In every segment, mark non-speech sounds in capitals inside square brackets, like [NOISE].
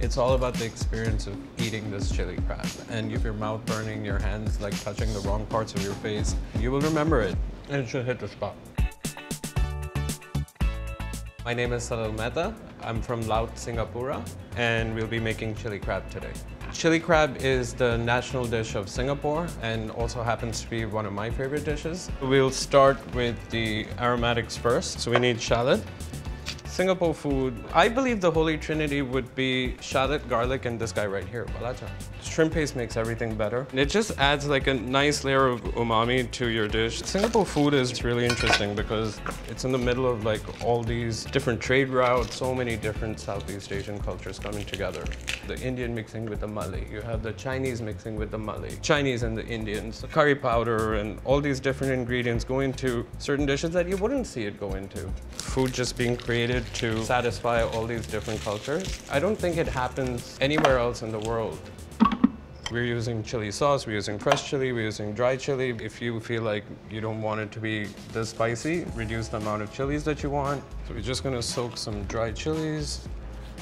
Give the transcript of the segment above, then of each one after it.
It's all about the experience of eating this chili crab. And if your mouth burning, your hands like touching the wrong parts of your face, you will remember it and it should hit the spot. My name is Salil Mehta. I'm from Laut, Singapura, and we'll be making chili crab today. Chili crab is the national dish of Singapore and also happens to be one of my favorite dishes. We'll start with the aromatics first. So we need shallot, Singapore food, I believe the holy trinity would be shallot, garlic, and this guy right here, belachan. Shrimp paste makes everything better. It just adds like a nice layer of umami to your dish. Singapore food is really interesting because it's in the middle of like all these different trade routes, so many different Southeast Asian cultures coming together. The Indian mixing with the Malay, you have the Chinese mixing with the Malay, Chinese and the Indians, the curry powder, and all these different ingredients go into certain dishes that you wouldn't see it go into. Food just being created to satisfy all these different cultures. I don't think it happens anywhere else in the world. We're using chili sauce, we're using fresh chili, we're using dry chili. If you feel like you don't want it to be this spicy, reduce the amount of chilies that you want. So we're just gonna soak some dry chilies.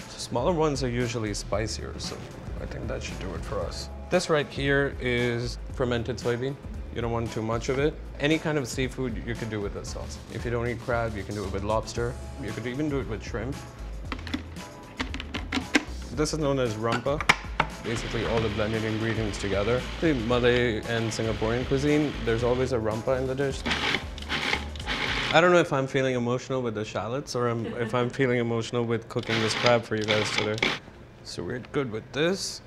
Smaller ones are usually spicier, so I think that should do it for us. This right here is fermented soybean. You don't want too much of it. Any kind of seafood you can do with this sauce. If you don't eat crab, you can do it with lobster. You could even do it with shrimp. This is known as rempah basically all the blended ingredients together. The Malay and Singaporean cuisine, there's always a rempah in the dish. I don't know if I'm feeling emotional with the shallots or I'm, if I'm feeling emotional with cooking this crab for you guys today. So we're good with this.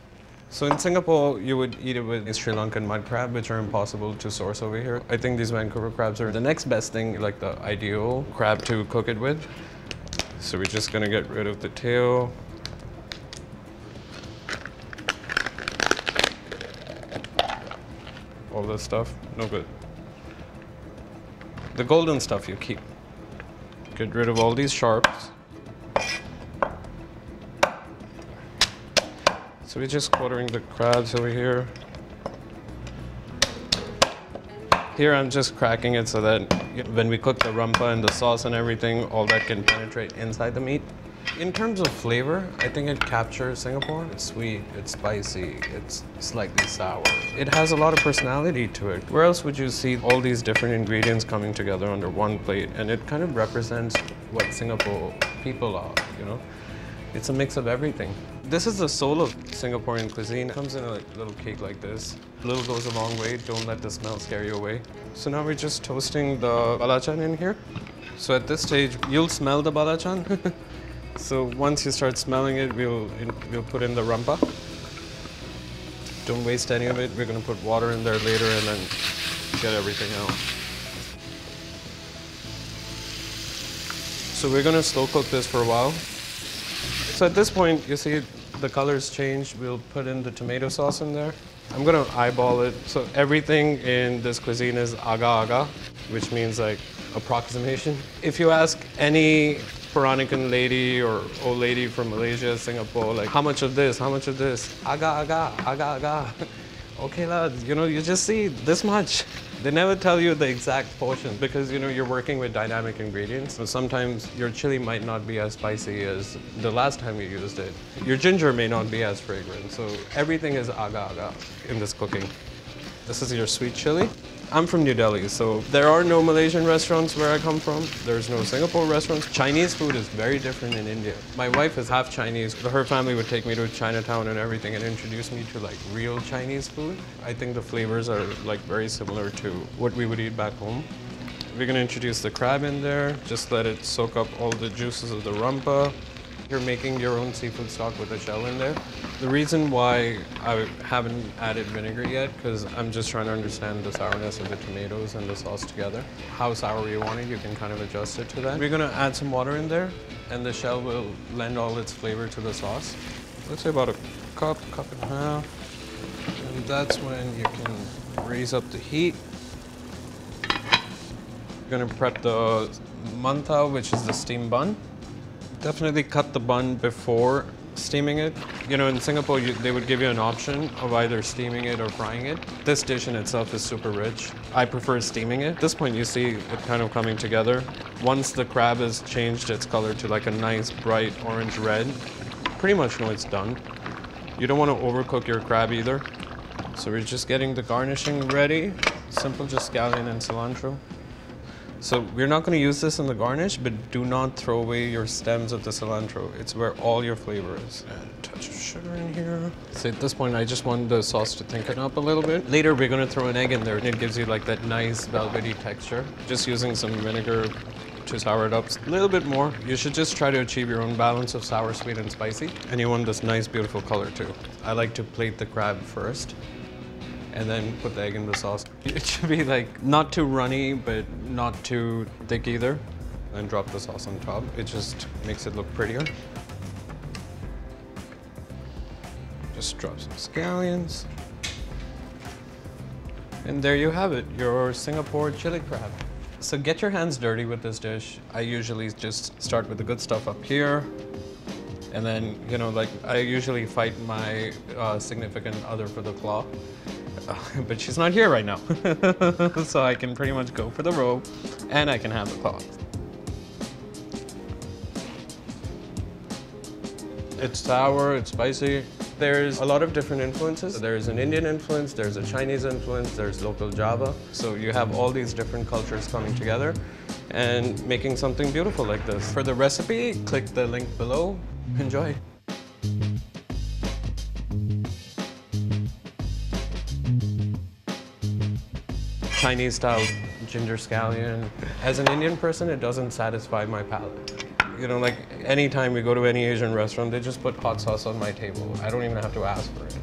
So in Singapore, you would eat it with Sri Lankan mud crab, which are impossible to source over here. I think these Vancouver crabs are the next best thing, like the ideal crab to cook it with. So we're just gonna get rid of the tail. all this stuff, no good. The golden stuff you keep. Get rid of all these sharps. We're just quartering the crabs over here. Here I'm just cracking it so that when we cook the rempah and the sauce and everything, all that can penetrate inside the meat. In terms of flavor, I think it captures Singapore. It's sweet, it's spicy, it's slightly sour. It has a lot of personality to it. Where else would you see all these different ingredients coming together under one plate? And it kind of represents what Singapore people are, you know? It's a mix of everything. This is the soul of Singaporean cuisine. It comes in a little cake like this. A little goes a long way. Don't let the smell scare you away. So now we're just toasting the belachan in here. So at this stage, you'll smell the belachan. [LAUGHS] So once you start smelling it, we'll, we'll put in the rempah. Don't waste any of it. We're gonna put water in there later and then get everything out. So we're gonna slow cook this for a while. So at this point, you see the colors change. We'll put in the tomato sauce in there. I'm gonna eyeball it. So everything in this cuisine is aga-aga, which means like approximation. If you ask any Peranakan lady or old lady from Malaysia, Singapore, like, how much of this, how much of this? Aga, aga, aga, aga. [LAUGHS] okay, lads, you know, you just see this much. They never tell you the exact portion because, you know, you're working with dynamic ingredients. So sometimes your chili might not be as spicy as the last time you used it. Your ginger may not be as fragrant. So everything is aga, aga in this cooking. This is your sweet chili. I'm from New Delhi, so there are no Malaysian restaurants where I come from. There's no Singapore restaurants. Chinese food is very different in India. My wife is half Chinese. But her family would take me to Chinatown and everything and introduce me to like real Chinese food. I think the flavors are like very similar to what we would eat back home. We're gonna introduce the crab in there. Just let it soak up all the juices of the rempah. You're making your own seafood stock with the shell in there. The reason why I haven't added vinegar yet, because I'm just trying to understand the sourness of the tomatoes and the sauce together. How sour you want it, you can kind of adjust it to that. We're gonna add some water in there, and the shell will lend all its flavor to the sauce. Let's say about a cup, cup and a half. And that's when you can raise up the heat. We're gonna prep the mantou, which is the steam bun. Definitely cut the bun before steaming it. You know, in Singapore, you, they would give you an option of either steaming it or frying it. This dish in itself is super rich. I prefer steaming it. At this point, you see it kind of coming together. Once the crab has changed its color to like a nice bright orange red, pretty much know it's done. You don't want to overcook your crab either. So we're just getting the garnishing ready. Simple, just scallion and cilantro. So we're not going to use this in the garnish, but do not throw away your stems of the cilantro. It's where all your flavor is. Add a touch of sugar in here. So at this point, I just want the sauce to thicken up a little bit. Later, we're going to throw an egg in there, and it gives you like that nice velvety texture. Just using some vinegar to sour it up a little bit more. You should just try to achieve your own balance of sour, sweet, and spicy. And you want this nice, beautiful color too. I like to plate the crab first and then put the egg in the sauce. It should be like not too runny, but not too thick either. And drop the sauce on top. It just makes it look prettier. Just drop some scallions. And there you have it, your Singapore chili crab. So get your hands dirty with this dish. I usually just start with the good stuff up here. And then, you know, like I usually fight my uh, significant other for the claw. [LAUGHS] But she's not here right now. [LAUGHS] so I can pretty much go for the robe and I can have the cloth. It's sour, it's spicy. There's a lot of different influences. There's an Indian influence, there's a Chinese influence, there's local Java. So you have all these different cultures coming together and making something beautiful like this. For the recipe, click the link below. Enjoy. Chinese style ginger scallion. As an Indian person, it doesn't satisfy my palate. You know, like anytime we go to any Asian restaurant, they just put hot sauce on my table. I don't even have to ask for it.